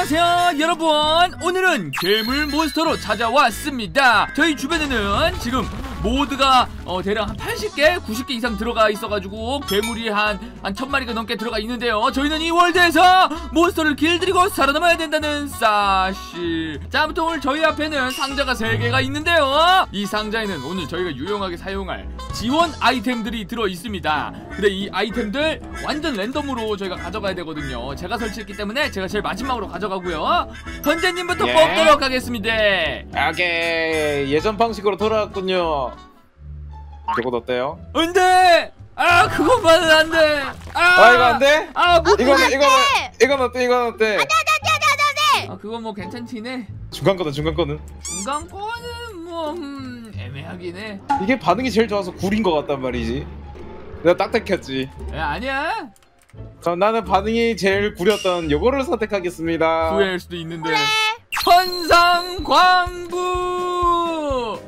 안녕하세요 여러분. 오늘은 괴물 몬스터로 찾아왔습니다. 저희 주변에는 지금 모드가 어, 대략 한 80개 90개 이상 들어가 있어가지고 괴물이 한, 한 천마리가 넘게 들어가 있는데요. 저희는 이 월드에서 몬스터를 길들이고 살아남아야 된다는 사실. 자 아무튼 오늘 저희 앞에는 상자가 3개가 있는데요. 이 상자에는 오늘 저희가 유용하게 사용할 지원 아이템들이 들어 있습니다 근데 이 아이템들 완전 랜덤으로 저희가 가져가야 되거든요. 제가 설치했기 때문에 제가 제일 마지막으로 가져가고요. 현재님부터 예. 뽑도록 하겠습니다. 오케이 예전 방식으로 돌아왔군요. 이거 어때요? 안돼 아 그것만은 안돼. 아, 아 이거 안 돼? 아, 뭐, 이거는 이거는 이건 어때 이건 어때? 아 그거 뭐 괜찮지네. 중간 거는 중간 거는. 중간 거는 뭐 음, 애매하긴 해. 이게 반응이 제일 좋아서 구린 거 같단 말이지 내가 딱딱했지. 야, 아니야. 그럼 나는 반응이 제일 구렸던 요거를 선택하겠습니다. 후회할 수도 있는데. 천상 광부!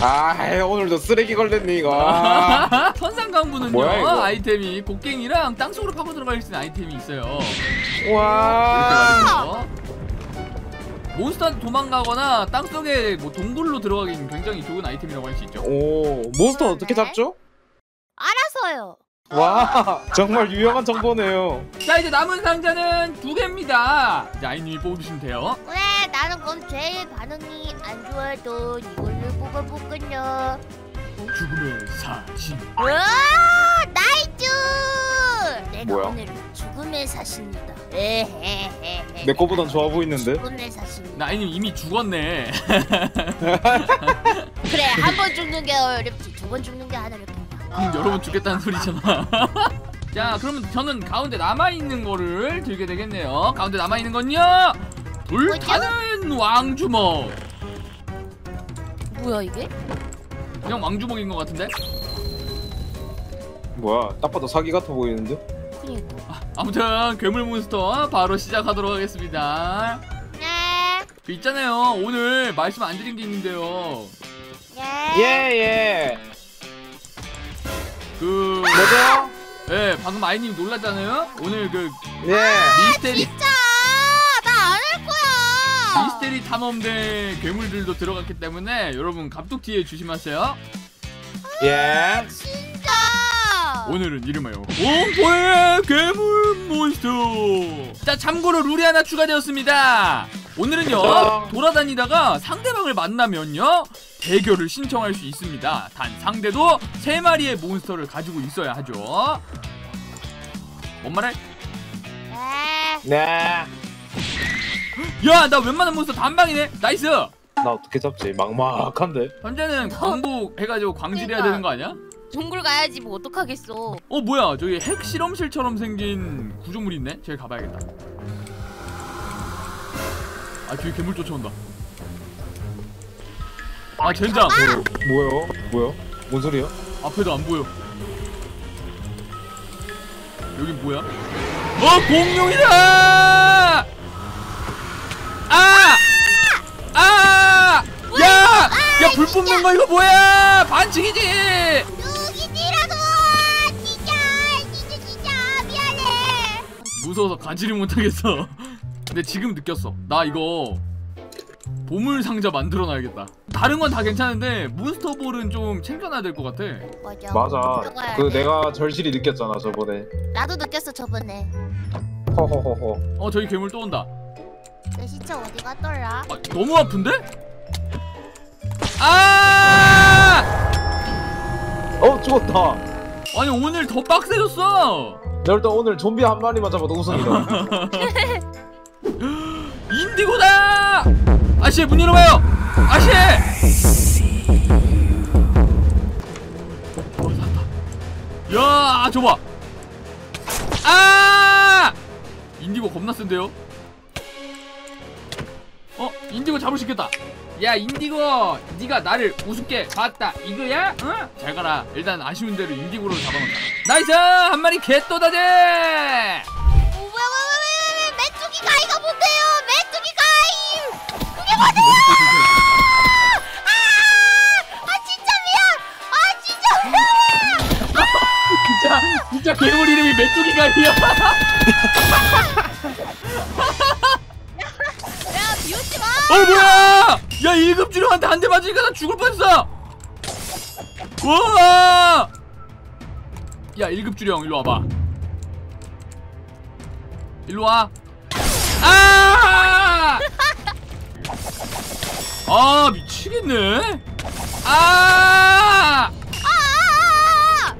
아 오늘도 쓰레기 걸렸네 이거. 아. 천상 광부는요 뭐야, 이거? 아이템이 곡괭이랑 땅속으로 파고 들어갈 수 있는 아이템이 있어요. 이렇게 와 말이죠 몬스터한테 도망가거나 땅속에 뭐 동굴로 들어가기는 굉장히 좋은 아이템이라고 할 수 있죠. 오 몬스터 어떻게 잡죠? 알아서요. 와 정말 유용한 정보네요 자 이제 남은 상자는 두 개입니다 이제 아이님이 뽑으시면 돼요 그래 나는 그럼 제일 반응이 안 좋아도 이걸로 뽑아보겠냐. 죽음의 사신 와 nice. 내가 뭐야? 오늘 죽음의 사신이다. 에헤헤헤. 내 거보단 좋아 보이는데 죽음의 사신. 나 아이님 이미 죽었네 그래 한 번 죽는 게 어렵지 두 번 죽는 게 안 어렵다. 그럼 여러 번 죽겠다는 소리잖아. 자 그러면 저는 가운데 남아있는 거를 들게 되겠네요. 가운데 남아있는 건요? 불타는 왕주먹. 뭐야 이게? 그냥 왕주먹인 것 같은데? 뭐야 딱 봐도 사기 같아 보이는데? 그니까. 아무튼 괴물 몬스터 바로 시작하도록 하겠습니다. 네. 그 있잖아요. 오늘 말씀 안 드린 게 있는데요. 예. 예 예 그 뭐죠? 예, 방금 아이님 놀랐잖아요 오늘 그 예 미스테리 진짜 나 안 할 거야. 미스테리 탐험대 괴물들도 들어갔기 때문에 여러분 갑툭튀에 조심하세요 예. 진짜. 오늘은 이름하여 공포의 괴물 몬스터 자 참고로 룰이 하나 추가되었습니다 오늘은요 자. 돌아다니다가 상대방을 만나면요 대결을 신청할 수 있습니다 단 상대도 세마리의 몬스터를 가지고 있어야 하죠 뭔 말해? 네. 네. 야 나 웬만한 몬스터 단방이네 nice 나 어떻게 잡지? 막막한데. 현재는 광복 해가지고 광질해야 그러니까. 되는 거 아니야? 동굴 가야지 뭐 어떡하겠어. 어 뭐야 저기 핵 실험실처럼 생긴 구조물이 있네 저기 가봐야겠다 아 뒤에 괴물 쫓아온다. 아 젠장! 뭐요? 뭐요? 뭔 소리야? 앞에도 안 보여. 여긴 뭐야? 어 공룡이다! 아! 아! 야! 야! 불 뿜는 거 이거 뭐야? 반칙이지! 누기지라고! 진짜! 진짜 진짜! 미안해. 무서워서 가지를 못하겠어 근데 지금 느꼈어 나 이거 보물 상자 만들어 놔야겠다 다른 건 다 괜찮은데 몬스터볼은 좀 챙겨놔야 될 것 같아 맞아. 맞아. 그 돼. 내가 절실히 느꼈잖아 저번에. 나도 느꼈어 저번에. 허허허허. 어 저기 괴물 또 온다 내 시체 어디 갔더라? 아, 너무 아픈데? 아! 어 죽었다. 아니 오늘 더 빡세졌어 나 일단 오늘 좀비 한 마리만 잡아도 우승이다. 인디고다! 아씨 문 열어봐요! 아씨! 어 살았다 야 저봐 아! 인디고 겁나 센데요? 어? 인디고 잡을 수 있겠다 야 인디고 네가 나를 우습게 봤다 이거야? 응? 잘 가라 일단 아쉬운 대로 인디고로 잡아놓자 Nice! 한 마리 ゲットだぜ! 어, 메뚜기 guy가 뭔데요? 메뚜기 guy. 그게 뭐예요? 아! 아 진짜 미안. 아 진짜 미안. 진짜 진짜 괴물 이름이 메뚜기가 아니야 뭐야 야 1급 주령한테 한 대 맞으니까 나 죽을 뻔했어 우와 야 1급 주령 일로 와봐 일로 와 아! 아 미치겠네 아! 아!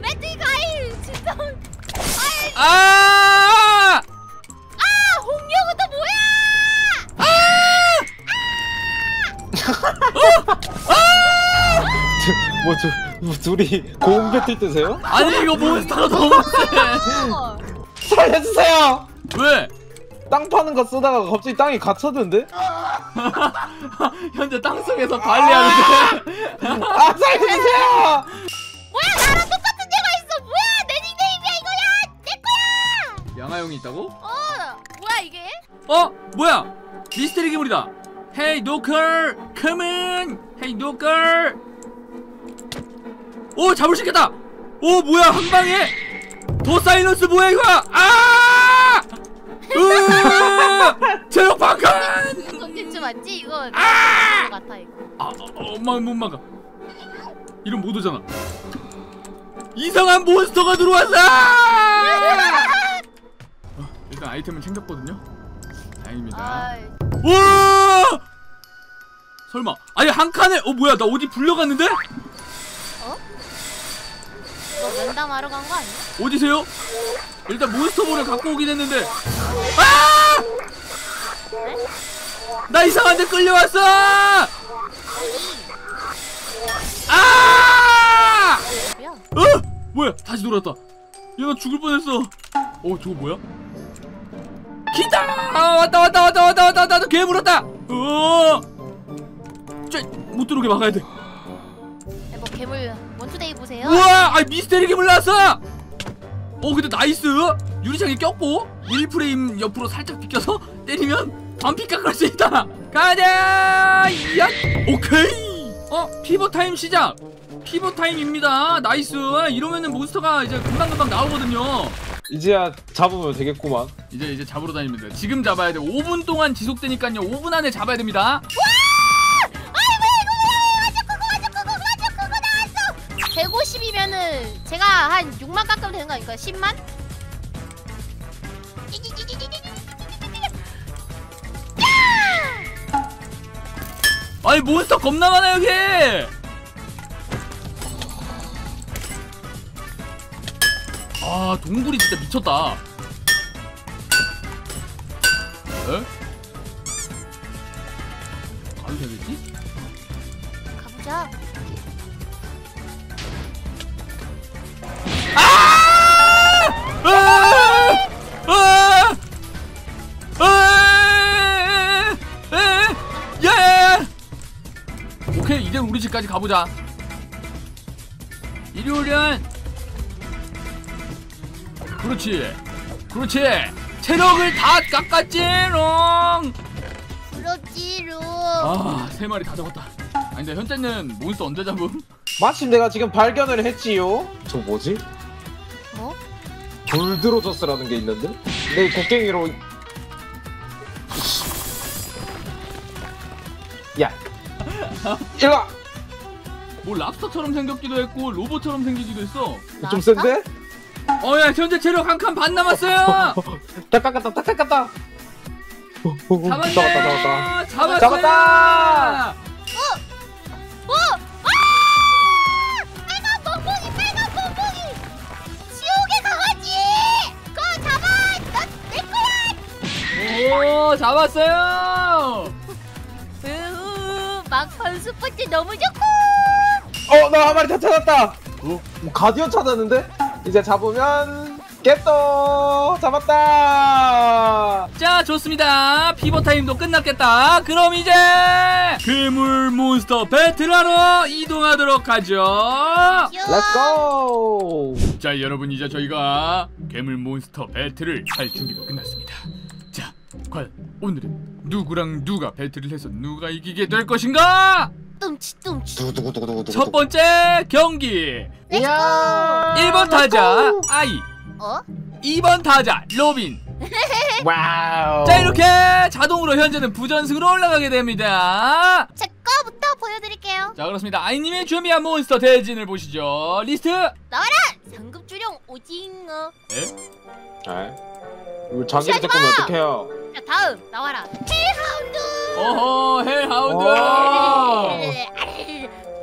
매트 가이 진짜. 아이, 아! 아, 홍룡은 또 뭐야? 뭐, 두, 뭐 둘이 고음 배틀 뜨세요? 아니 이거 몬스터가 너무 세 어. 살려주세요! 왜? 땅 파는 거 쓰다가 갑자기 땅이 갇혔는데? 현재 땅 속에서 관리하는데 아 살려주세요! 뭐야 나랑 똑같은 애가 있어. 뭐야 내 닉네임이야 이거야. 내 거야. 양아용이 있다고? 어, 뭐야 이게? 어? 뭐야? 미스테리 괴물이다 헤이 노컬 헤이 노컬 오 잡을 수 있겠다 오 뭐야 한 방에 더 사이런스 뭐야 이거 아! 으 체력 방칸 콘텐츠 맞지? 이거 아! 아! 같아 이거. 아, 어, 엄마 못 막아. 이런 못 오잖아. 이상한 몬스터가 들어왔어! 어, 일단 아이템은 챙겼거든요. 다행입니다. 아, 우와! 설마. 아니 한 칸에 어 뭐야 나 어디 불려갔는데? 너 면담하러 간 거 아니야? 어디세요? 일단 몬스터볼을 갖고 오긴 했는데. 아! 나 이상한데 끌려왔어! 아! 뭐야? 어? 뭐야? 다시 돌아왔다. 얘나 죽을 뻔했어. 어, 저거 뭐야? 기다! 아, 왔다, 왔다, 왔다, 왔다, 왔다, 왔다, 개 물었다. 어! 쟤못 들어오게 막아야 돼. 괴물 원투데이 보세요. 우와! 아, 미스테리 괴물 나왔어. 어, 근데 나이스. 유리창에 꼈고 1프레임 옆으로 살짝 비껴서 때리면 반피 깎을 수 있다. 가자! 야! 오케이. 어, fever time 시작. fever time입니다. Nice. 이러면은 몬스터가 이제 금방금방 나오거든요. 이제야 잡으면 되겠구만 이제 이제 잡으러 다닙니다. 지금 잡아야 돼. 5분 동안 지속되니까요. 5분 안에 잡아야 됩니다. 150이면은 제가 한 6만 깎으면 되는 거 아닐까? 10만? 아니 몬스터 겁나 많아 여기. 아 동굴이 진짜 미쳤다. 에? 가도 되겠지? 가보자. 오케이 이제 우리 집까지 가보자. 이리 오련. 그렇지. 그렇지. 체력을 다 깎았지롱. 그렇지로. 아, 세 마리 다 잡았다. 아니 근데 현재는 몬스터 언제 잡음? 마침 내가 지금 발견을 했지요 저 뭐지? 뭐? 돌드로저스라는 게 있는데? 내 곡괭이로 야 일로와 뭐 랍스터처럼 생겼기도 했고 로봇처럼 생기기도 했어. 좀 센데? 어야 현재 체력 한 칸 반 남았어요. 딱 깎았다 딱 깎았다 잡았네. 잡았다 잡았다. 잡았다! 잡았어요. 으 막판 스퍼트 너무 좋고 어 나 한 마리 다 찾았다 어? 뭐 guardian 찾았는데? 이제 잡으면 깼또 잡았다 자 좋습니다. fever time도 끝났겠다. 그럼 이제 괴물 몬스터 battle하러 이동하도록 하죠. Let's go 자 여러분 이제 저희가 괴물 몬스터 battle을 할 준비가 끝났습니다. 자 과연 오늘은 누구랑 누가 배틀을 해서 누가 이기게 될 것인가? 뚱치 뚱치 첫 번째 경기 이야 1번 타자 아이 어? 2번 타자 로빈 와우. 자 이렇게 자동으로 현재는 부전승으로 올라가게 됩니다 제 거부터 보여드릴게요. 자 그렇습니다 아이님이 준비한 몬스터 대진을 보시죠 리스트 나와라! 상급주령 오징어. 에? 네. 이거 자기를 무시하지 잡으면 마! 어떡해요? 자 다음 나와라. Hellhound. 어허 Hellhound 오.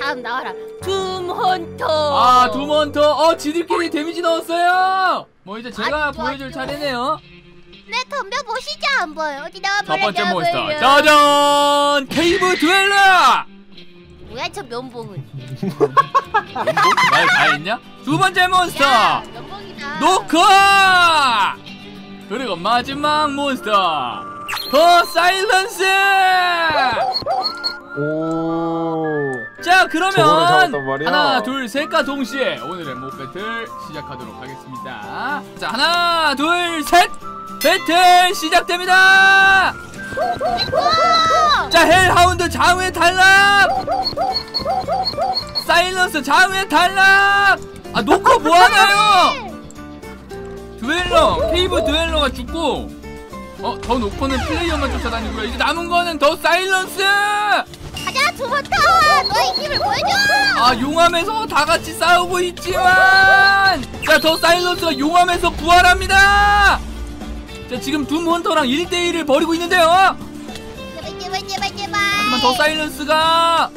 다음 나와라. Doom Hunter. 아 Doom Hunter 어 지들끼리 데미지 넣었어요 뭐 이제 제가 아주, 보여줄 아주. 차례네요 네 덤벼 보시죠 한번. 어디 나와 첫 번째 몬스터. 짜잔 Cave Dweller 뭐야 저 면봉은? 말 다 했냐? 두 번째 몬스터 야 면봉이다. 노카 그리고 마지막 몬스터 The Silence! 오. 자 저거를 그러면. 하나 둘 셋과 동시에 오늘의 몹 배틀 시작하도록 하겠습니다. 자 하나 둘 셋! 배틀 시작됩니다! 자 Hellhound 장외 탈락! Silence 장외 탈락! 아 노코 뭐하나요 Dweller Cave Dweller가 죽고 어더 노코는 플레이어만 쫓아다니고요 이제 남은 거는 The Silence 가자 Doom Hunter. 너의 힘을 보여줘. 아 용암에서 다 같이 싸우고 있지만 자 The Silence가 용암에서 부활합니다 자 지금 Doom Hunter랑 1대1을 벌이고 있는데요 제발 제발 제발 제발. 하지만 The Silence가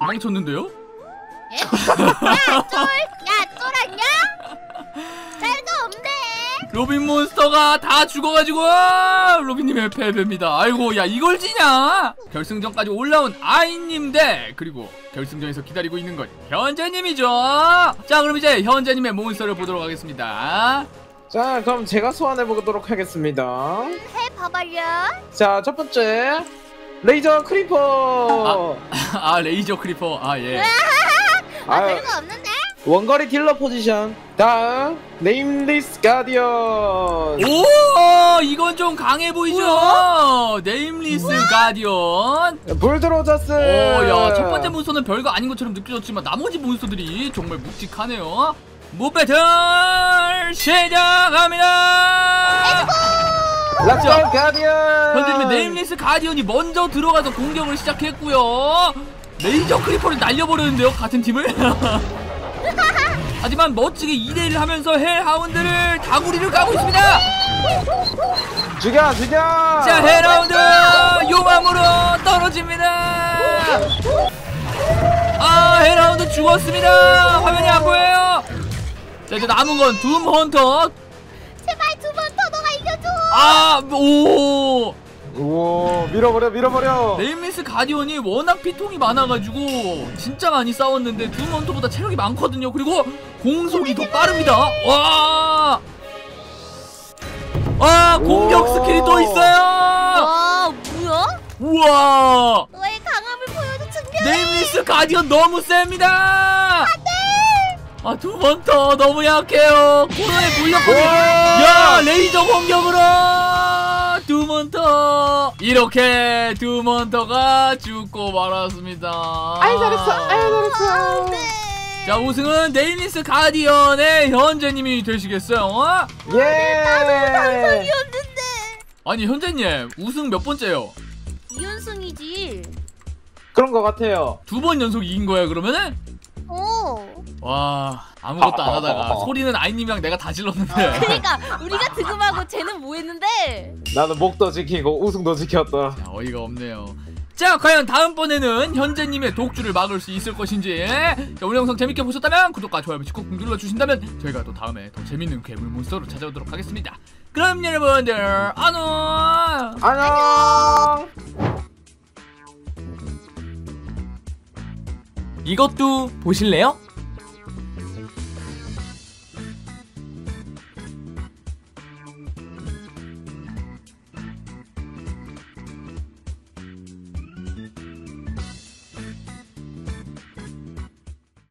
도망쳤는데요? 예? 야 쫄. 야 쫄았냐? 잘도 없네. 로빈 몬스터가 다 죽어가지고 로빈님의 패배입니다 아이고 야 이걸 지냐 결승전까지 올라온 아이님 대 그리고 결승전에서 기다리고 있는 건 현재님이죠 자 그럼 이제 현재님의 몬스터를 보도록 하겠습니다 자, 그럼 제가 소환해 보도록 하겠습니다. 해 봐봐요. 자, 첫 번째 레이저 Creeper. 아 레이저 Creeper 아예 아 아유. 별거 없는데? 원거리 딜러 포지션. 다음 Nameless Guardian. 오 이건 좀 강해 보이죠? Nameless Guardian. 불드로저스. 오야 첫 번째 몬스터는 별거 아닌 것처럼 느껴졌지만 나머지 몬스터들이 정말 묵직하네요. 몹 배틀 시작합니다! 락전 Guardian. 현재님의 Nameless Guardian이 먼저 들어가서 공격을 시작했고요. 레이저 Creeper를 날려버렸는데요 같은 팀을 하지만 멋지게 2대1을 하면서 Hellhound를 다구리를 까고 있습니다. 죽여, 죽여. 자 Hellhound! 용암으로 떨어집니다! 아 Hellhound 죽었습니다! 화면이 안 보여요? 자 이제 남은 건 Doom Hunter. 제발 Doom Hunter 너가 이겨줘. 아오! 오, 밀어버려, 밀어버려. Nameless Guardian이 워낙 피통이 많아가지고 진짜 많이 싸웠는데 Doom Hunter보다 체력이 많거든요. 그리고 공속이 더 빠릅니다 와 아, 공격 오. 스킬이 또 있어요! 와 뭐야? 우와! 너의 강함을 보여줘 증명. Nameless Guardian 너무 셉니다! 아, Doom Hunter 너무 약해요. 코로나에 물렸거든요. 와! 야, 레이저 공격으로! Doom Hunter! 이렇게 Doom Hunter가 죽고 말았습니다. 아이 잘했어, 아이 잘했어. 네. 자, 우승은 Nameless Guardian의 현재님이 되시겠어요? 예. 이었는데 아니, 현재님, 우승 몇 번째요? 이연승이지. 그런 것 같아요. 두 번 연속 이긴 거야, 그러면은? 어. 와 아무것도 안 하다가 소리는 아이님이랑 내가 다 질렀는데 그러니까 우리가 득음하고 쟤는 뭐 했는데? 나는 목도 지키고 우승도 지켰다. 자, 어이가 없네요 자 과연 다음번에는 현재님의 독주를 막을 수 있을 것인지 자, 오늘 영상 재밌게 보셨다면 구독과 좋아요 꾹꾹 눌러주신다면 저희가 또 다음에 더 재밌는 괴물 몬스터로 찾아오도록 하겠습니다 그럼 여러분들 안녕 안녕. 이것도 보실래요?